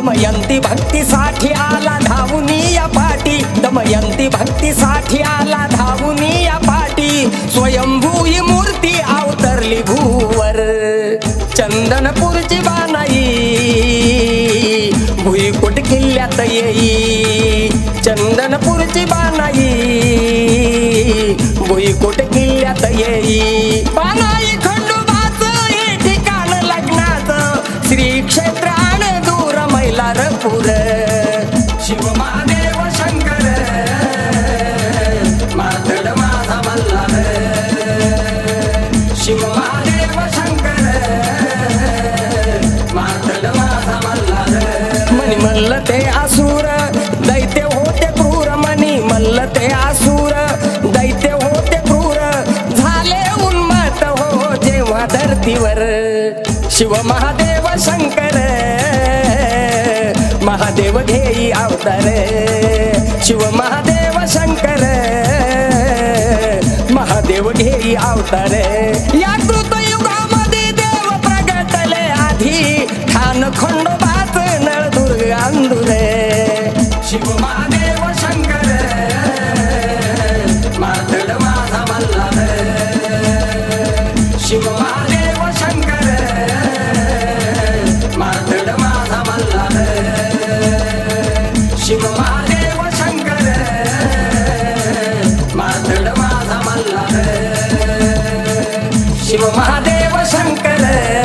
दमयंती भक्तीसाठी आला धावूनी या पाठी. दमयंती भक्तीसाठी आला धावूनी या पाठी. स्वयंभू ही मूर्ती अवतरली भूवर. चंदनपूरची बानाई. भुईकोट किल्ल्यात येई. चंदनपूरची बानाई. भुईकोट किल्ल्यात येई. बानाई! मैलारपूर शिव महादेव शंकर मातड माझा मल्हार शिव महादेव शंकर मातड माझा मल्हार मनी मल्ल ते आसूर दैत्य होते क्रूर. मनी मल्ल ते आसूर दैत्य होते क्रूर. झाले उन्मत हो जेव्हा धरतीवर. शिव महादेव शंकर घेई अवतार शिव महादेव शंकर महादेव घेई अवतार. या कृतयुगामध्ये देव प्रगटले आधी ठाण खंडोबाच नळदुर्ग अंधुरे. शिव महादेव शंकर मातड माझा शिव शिव महादेव शंकर